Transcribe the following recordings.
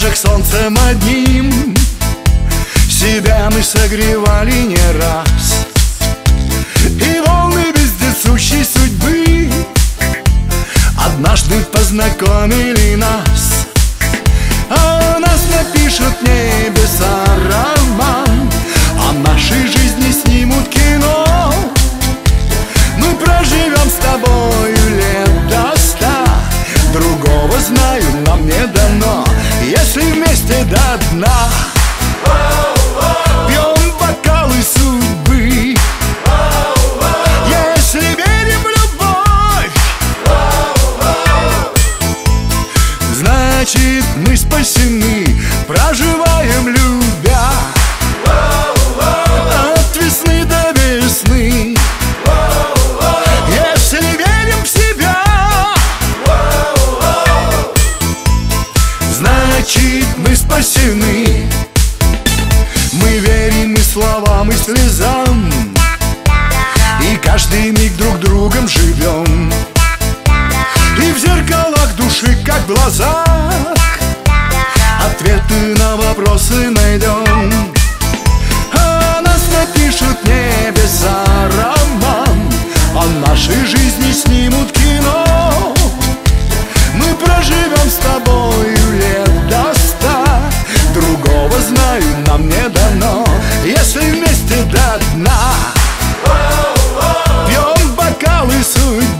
пляжах солнцем одним. Себя мы согревали не раз. И волны вездесущей судьбы Однажды познакомили нас. А нас напишут небеса роман До дна души, как в глазах Ответы на вопросы найдем А нас напишут небеса роман О нашей жизни снимут кино. Мы проживем с тобою лет до ста Другого знаю, нам не дано. Если вместе до дна Пьем бокалы судьбы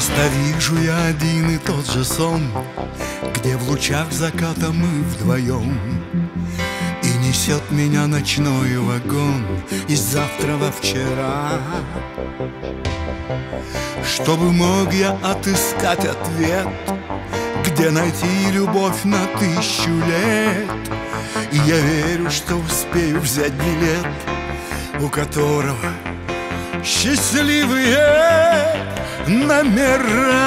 Часто вижу я один и тот же сон Где в лучах заката мы вдвоем. И несет меня ночной вагон Из завтра во вчера. Чтобы мог я отыскать ответ Где найти любовь на тысячу лет. И я верю, что успею взять билет У которого счастливые номера.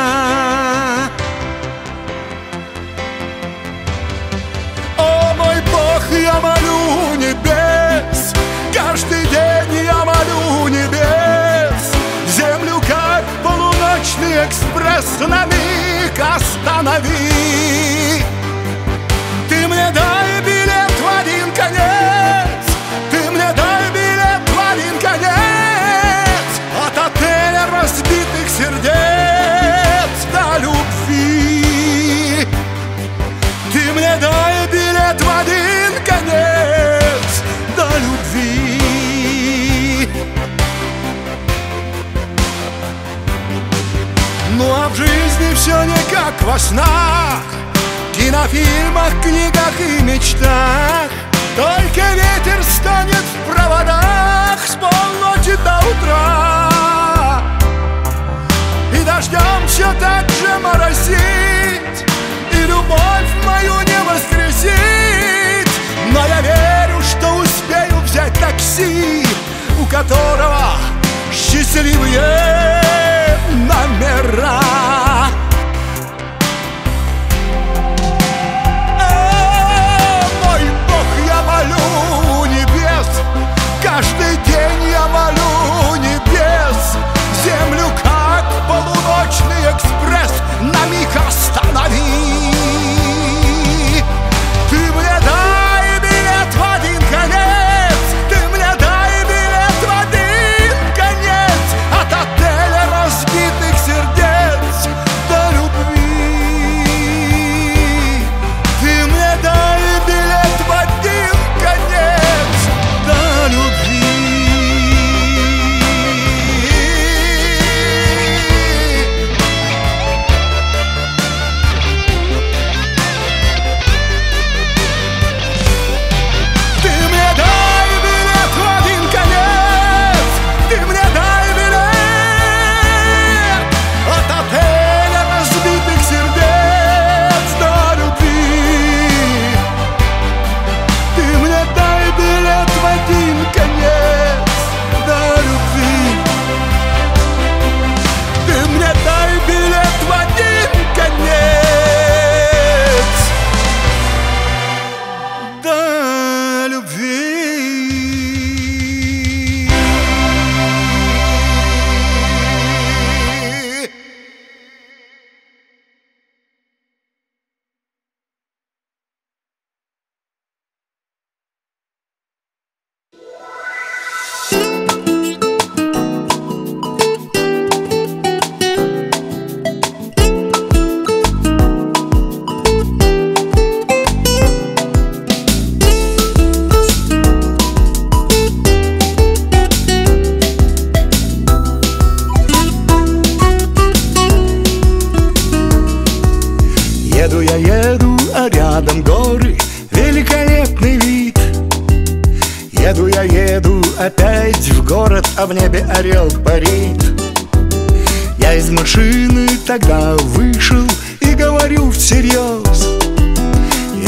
О мой Бог, я молю небес, каждый день я молю небес, землю как полуночный экспресс на миг останови. Ты мне дай билет в один конец, все не как во снах. Кинофильмах, книгах и мечтах. Только ветер станет в проводах С полночи до утра. И дождем все так же моросит И любовь мою не воскресит Но я верю, что успею взять такси У которого счастливые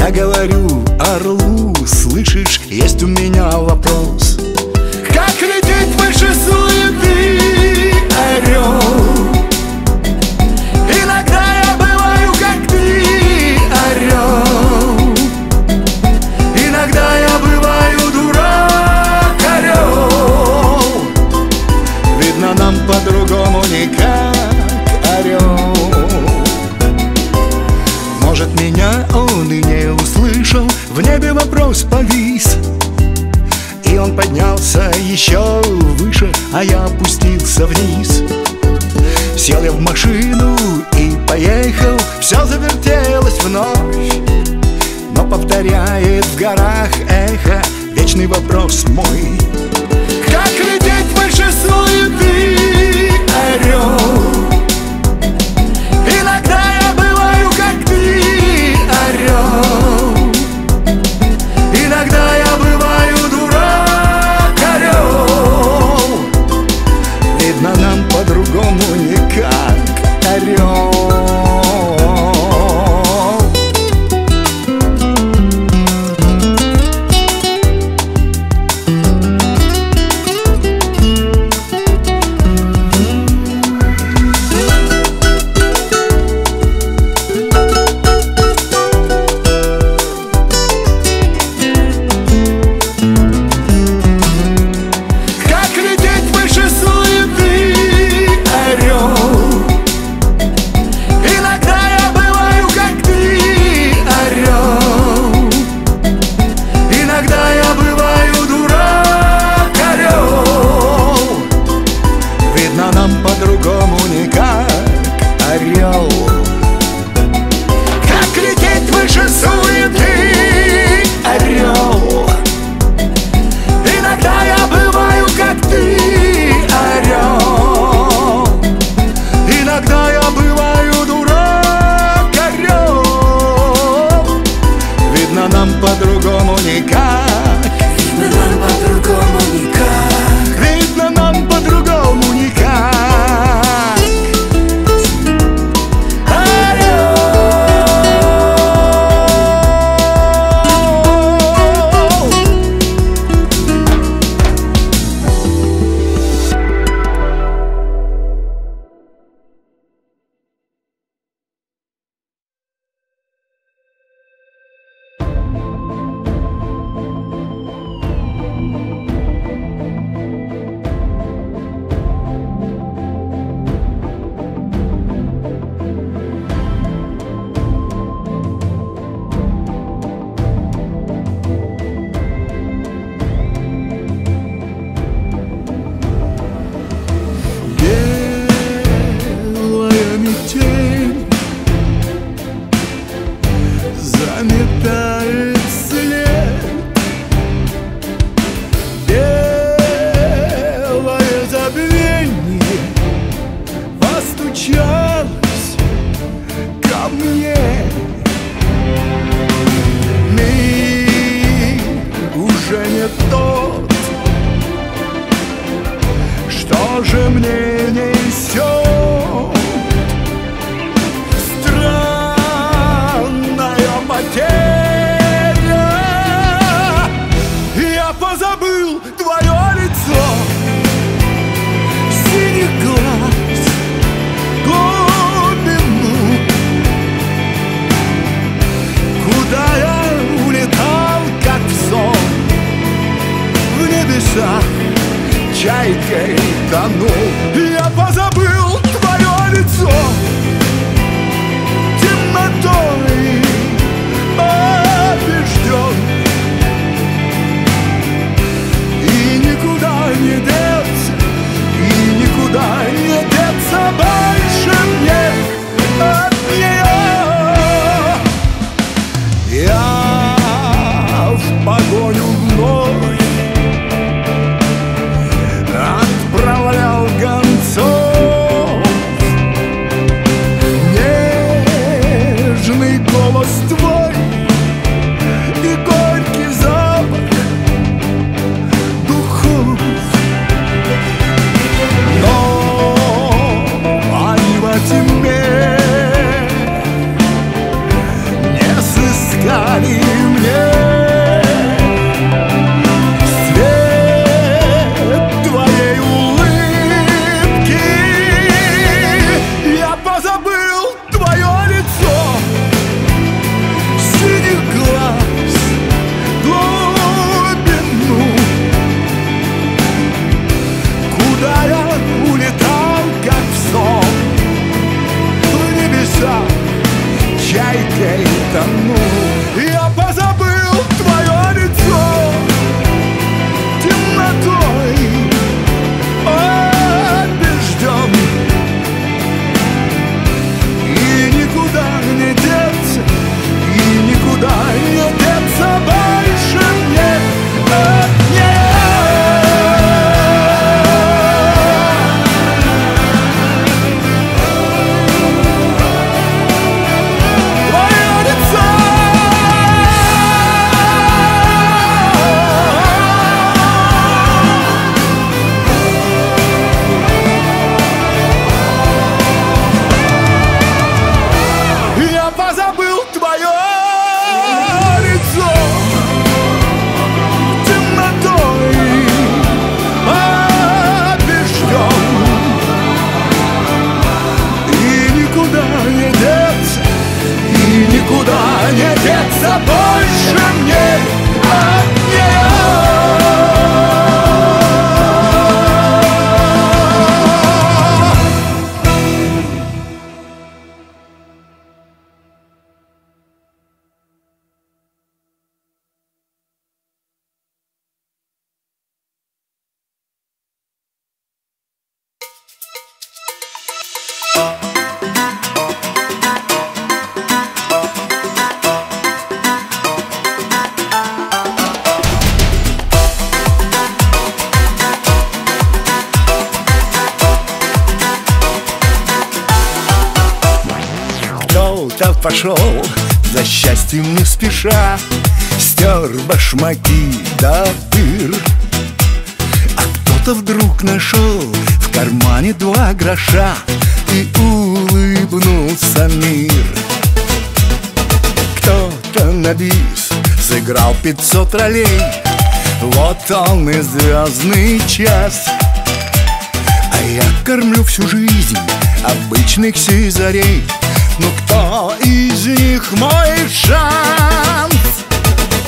Я говорю орлу, слышишь, есть у меня вопрос Как лететь выше слов? еще выше, а я опустился вниз. Сел я в машину и поехал, все завертелось вновь Но повторяет в горах эхо вечный вопрос мой. Тонул Я пошел. За счастьем не спеша Стер башмаки до дыр. А кто-то вдруг нашел в кармане два гроша. И улыбнулся мир. Кто-то на бис сыграл пятьсот ролей. Вот он и звездный час. А я кормлю всю жизнь обычных сизарей Ну кто из них мой шанс?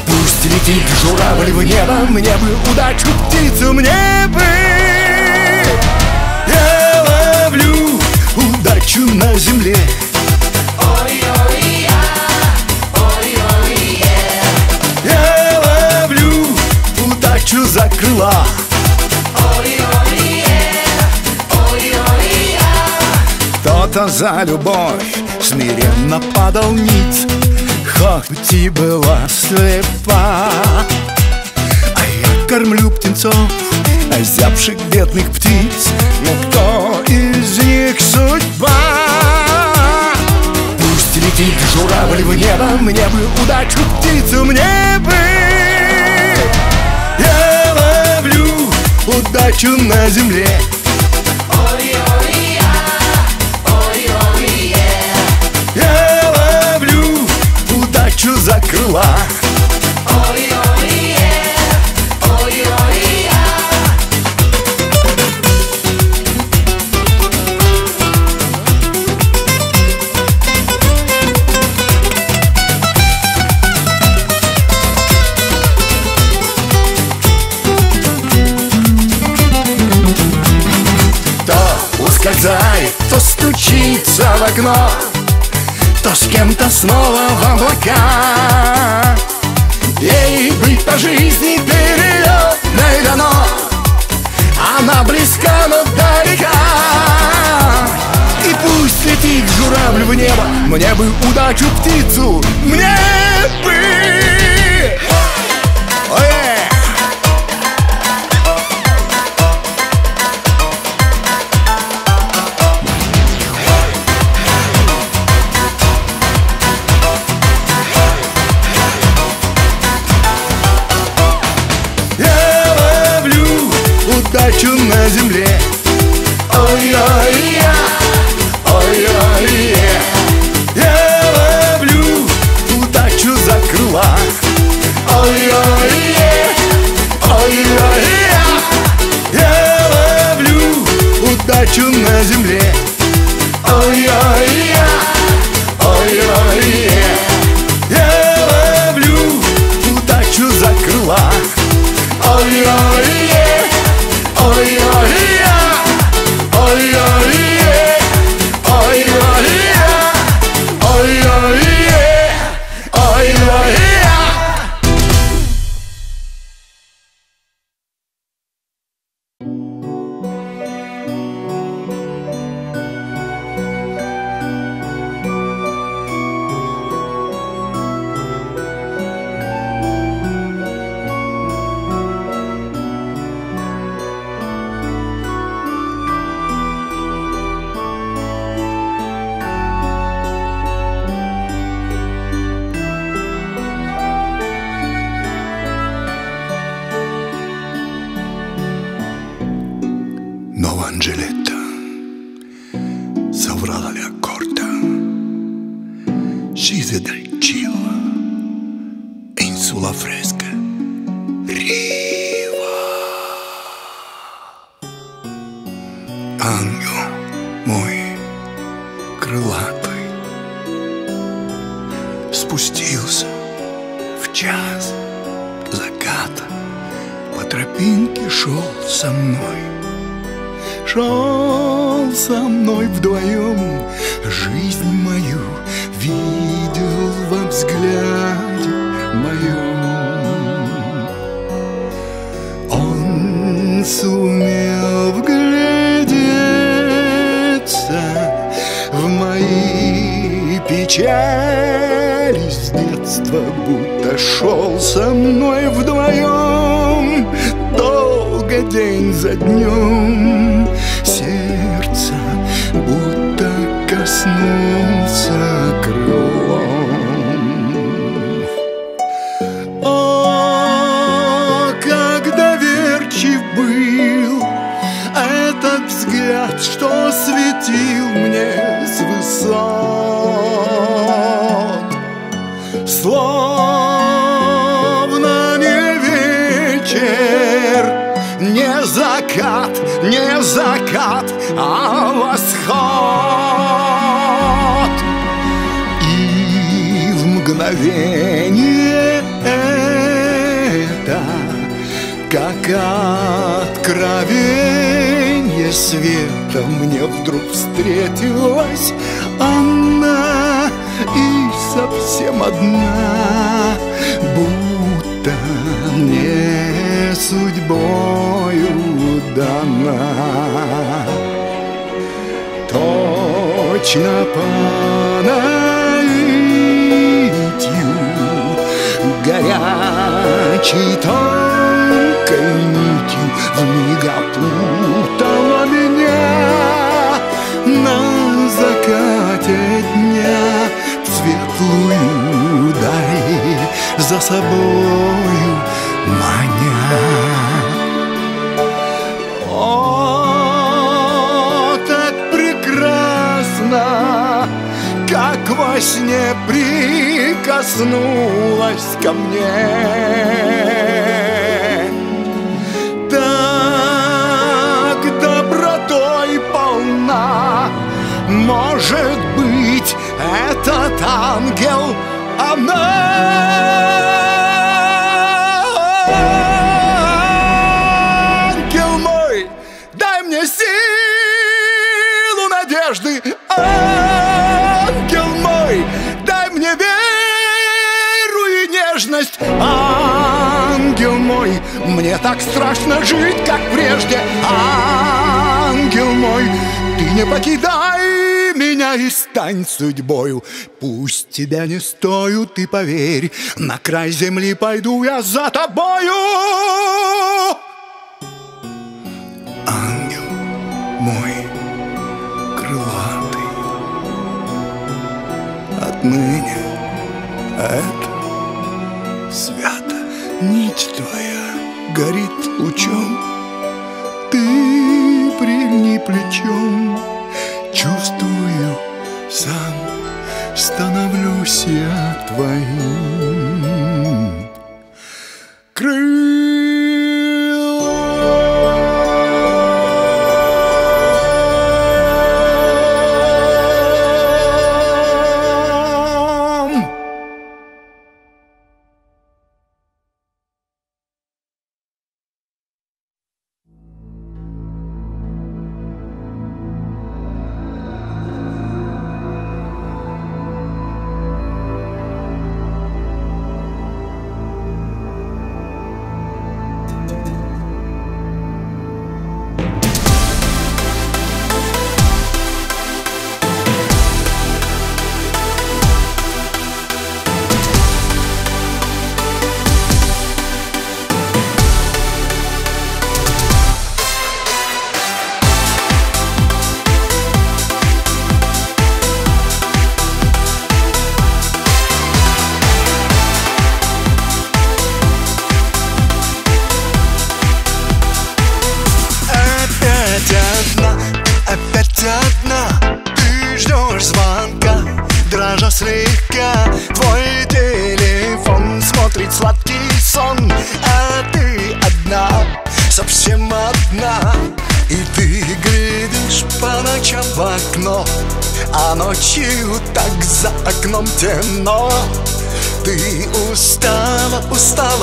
Пусть летит журавль в небо Мне бы удачу птицу, мне бы. Я ловлю удачу на земле. Я ловлю удачу за крыла. Кто-то за любовь смиренно падал ниц Хоть пути была слепа. А я кормлю птенцов, озябших бедных птиц Но кто из них судьба? Пусть летит журавль в небо Мне бы удачу птицу, мне бы. Я ловлю удачу на земле удачу за крыла То ускользает, то стучится в окно с кем-то снова в облака. Ей быть по жизни перелетной дано. Она близка, но далека. И пусть летит журавль в небо Мне бы удачу птицу, мне бы Angelet. Светил мне с высот Словно не вечер, не закат, не закат, а восход. И в мгновение это, как откровение света, мне вдруг встретилась она и совсем одна, будто мне судьбою дана. Точно по наитию горячей тонкой нитью Вмиг опутала собою маня О, так прекрасно, как во сне прикоснулась ко мне. Так добротой полна, может быть, этот ангел она. Ангел мой, дай мне силу надежды. Ангел мой, дай мне веру и нежность. Ангел мой, мне так страшно жить, как прежде. Ангел мой, ты не покидай меня и стань судьбою. Пусть тебя не стою, ты поверь, на край земли пойду я за тобою. Ангел мой крылатый, отныне это свято. Нить твоя горит лучом, ты прильни плечом, чувствую сам, становлюсь я твоим.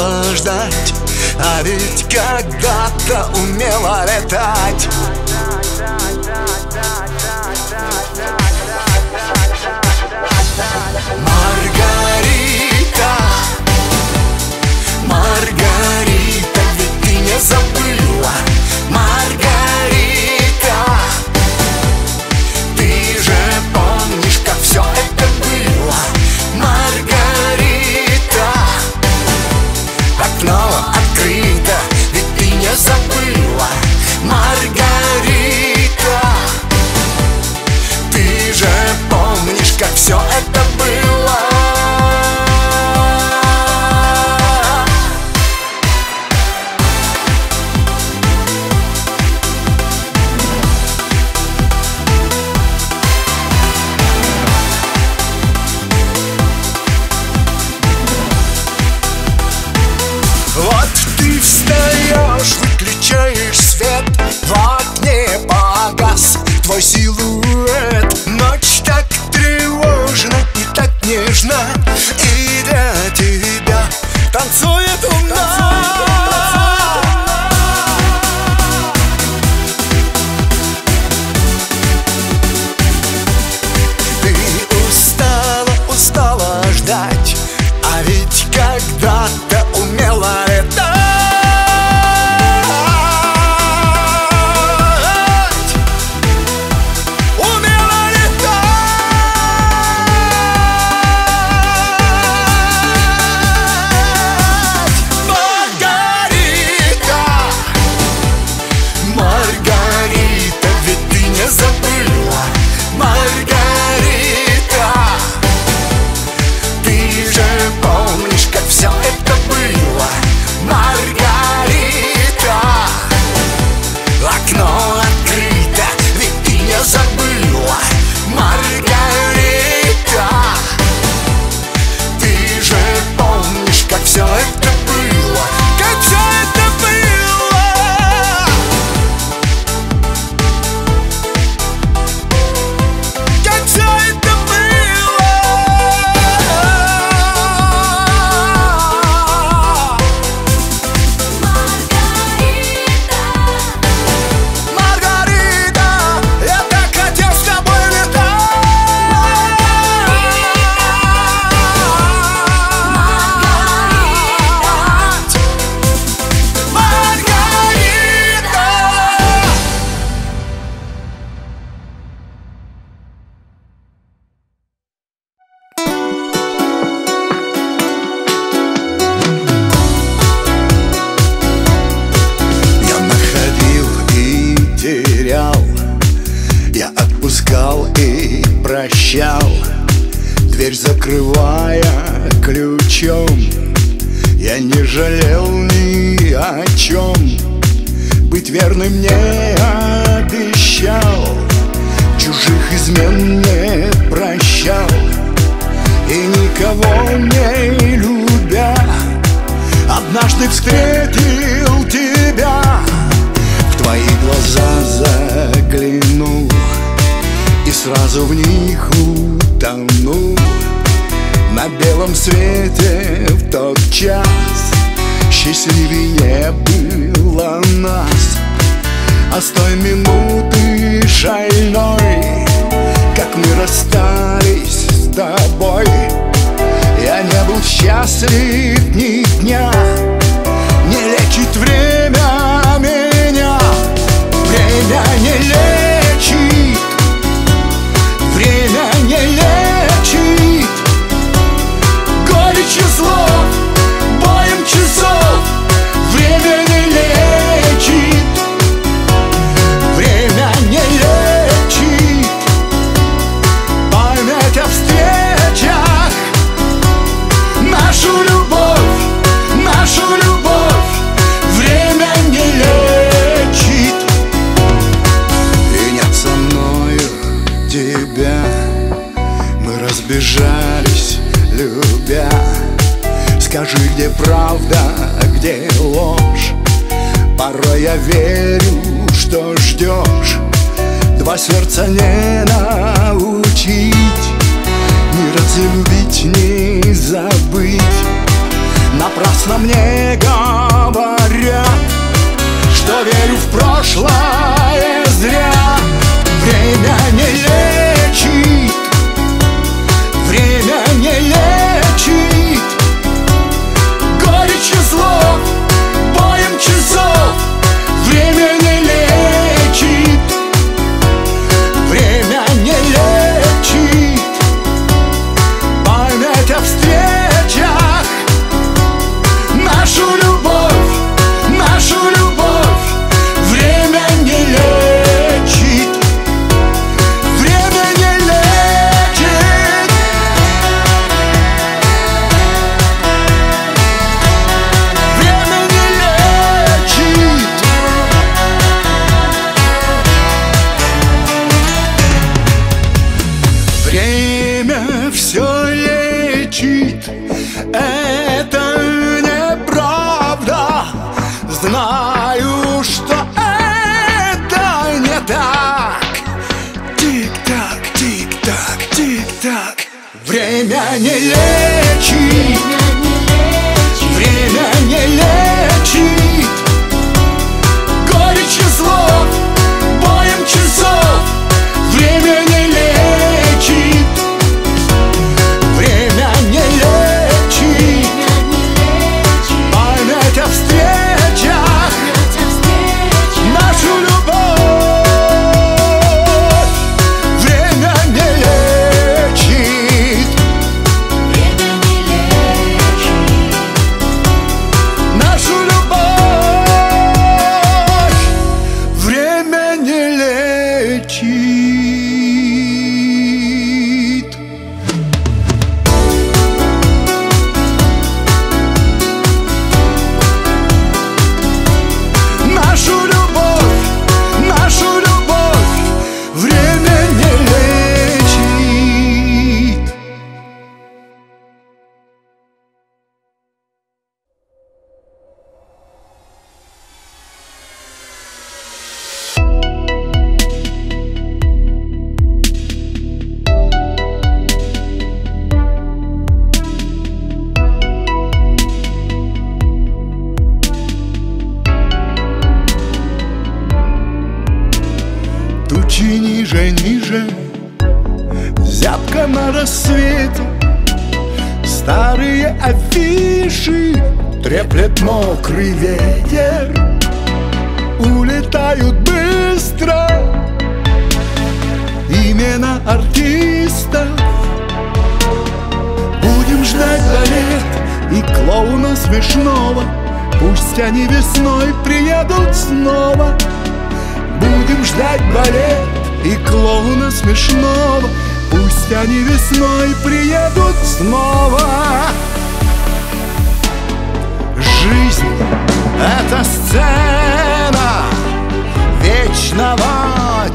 Устала ждать. А ведь когда-то умела летать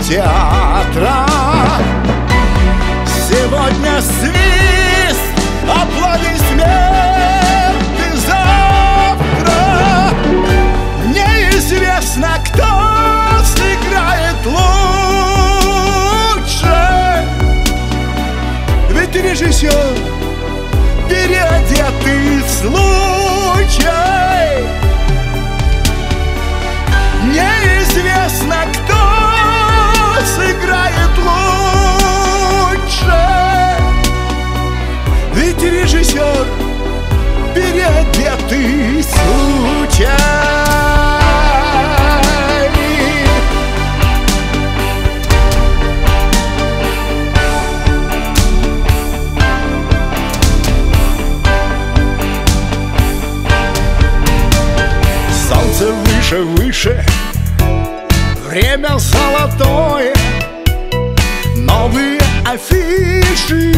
театра. Сегодня свист, золотое Новые афиши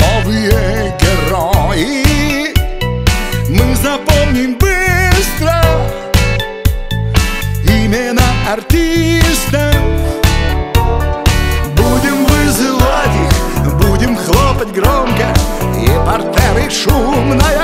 Новые герои. Мы запомним быстро Имена артистов. Будем вызывать их Будем хлопать громко. И портеры шумная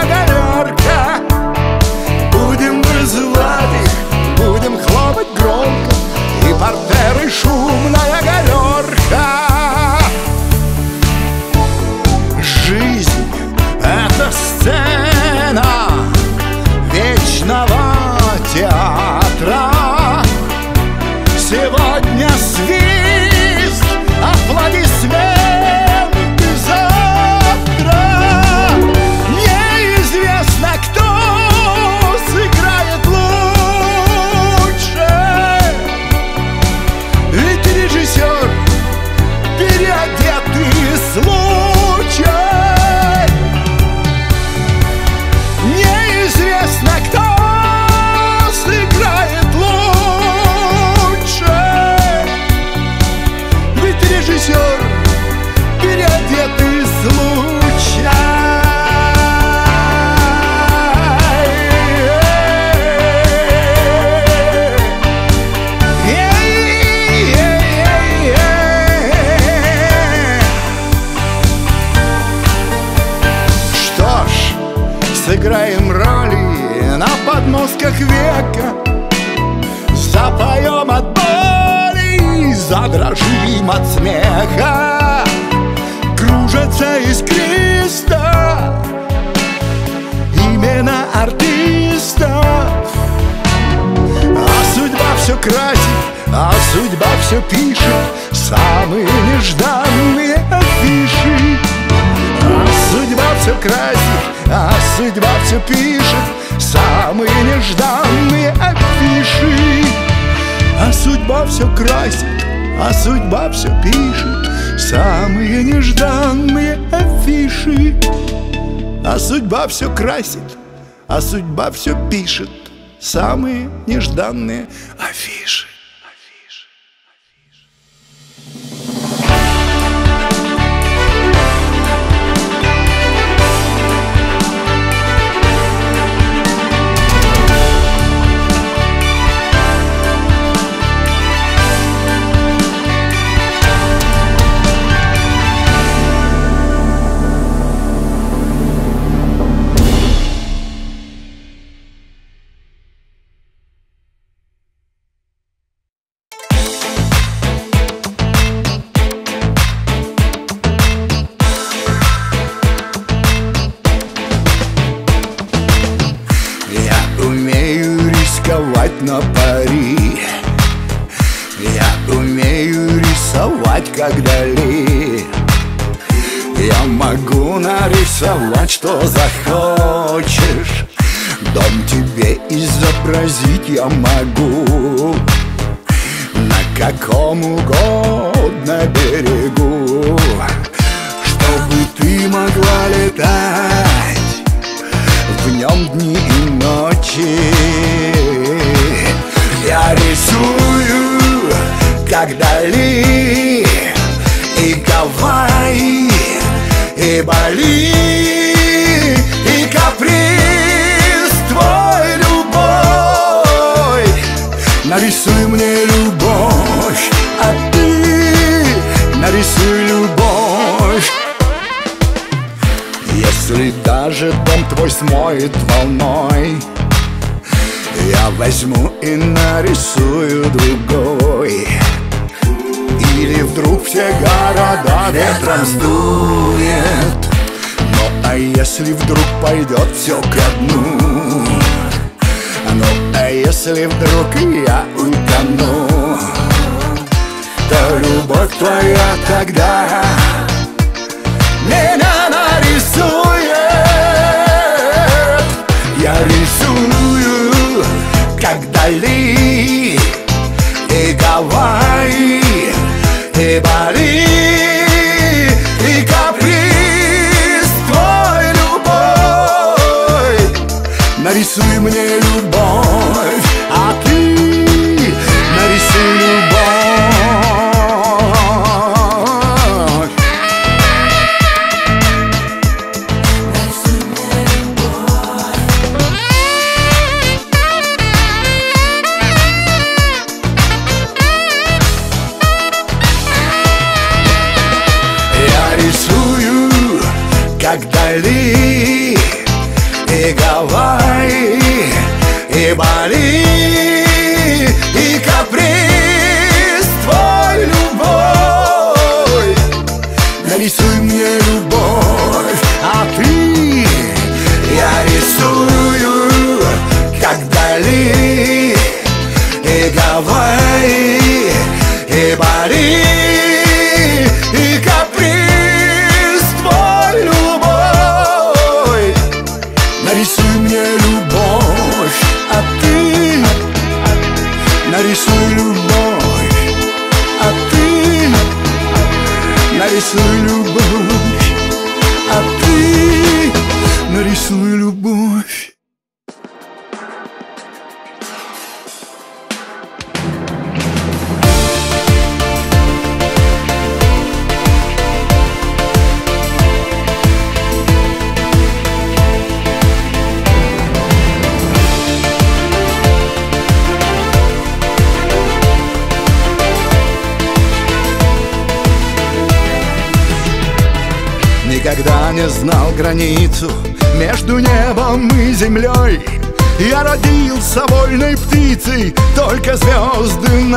подмостках века Запоем от боли, задрожим от смеха. Кружатся искристо имена артистов. А судьба все красит, а судьба все пишет. Самые нежданные афиши. А судьба все красит, а судьба все пишет Самые нежданные афиши. А судьба все красит, а судьба все пишет. Самые нежданные афиши. А судьба все красит, а судьба все пишет. Самые нежданные афиши как Дали Я могу нарисовать, что захочешь. Дом тебе изобразить я могу. На каком угодно берегу. Чтобы ты могла летать в нем дни и ночи. Я рисую, как Дали И Гавайи и боли, и каприз твой любой. Нарисуй мне любовь, а ты нарисуй любовь. Если даже дом твой смоет волной, я возьму и нарисую другой Или вдруг все города ветром сдует? Ну а если вдруг пойдет все ко дну? Ну а если вдруг я утону? То любовь твоя тогда меня нарисует. Я рисую, как Дали И Гавайи, и Бали И каприз твой любовь Нарисуй мне любовь,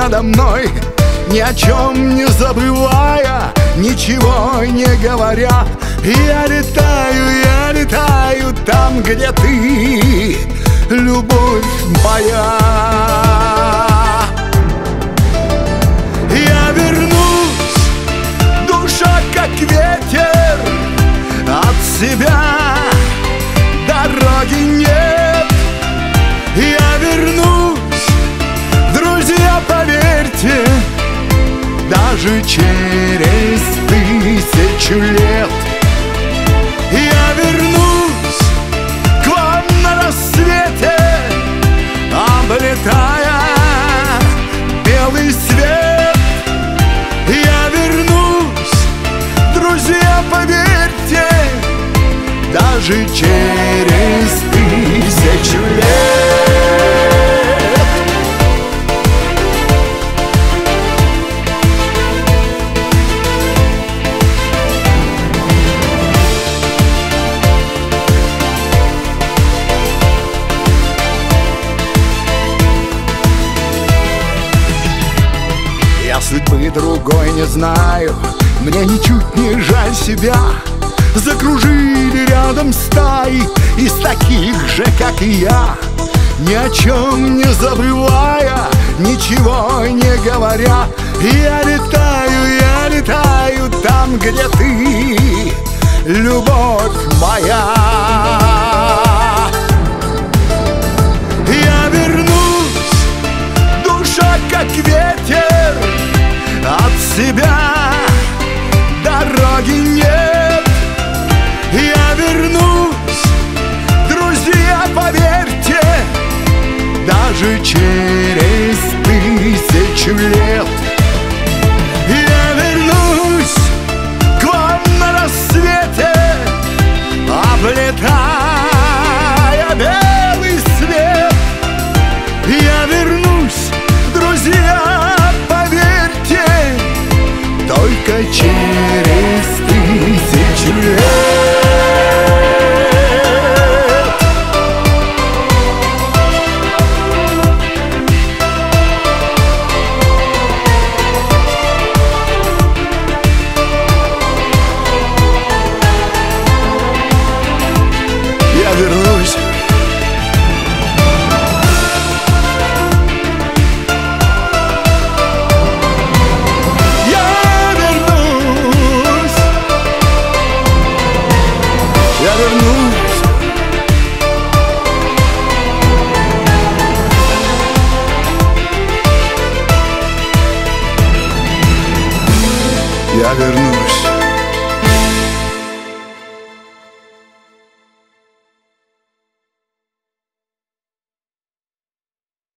надо мной Ни о чем не забывая, ничего не говоря. Я летаю, я летаю там, где ты, любовь моя. Я вернусь, душа как ветер От себя Даже через тысячу лет. Я вернусь к вам на рассвете Облетая белый свет. Я вернусь, друзья, поверьте Даже через не знаю. Мне ничуть не жаль себя. Закружили рядом стаи Из таких же, как и я. Ни о чем не забывая Ничего не говоря. Я летаю, я летаю Там, где ты. Любовь моя. Я вернусь, душа как ветер себя. Дороги нет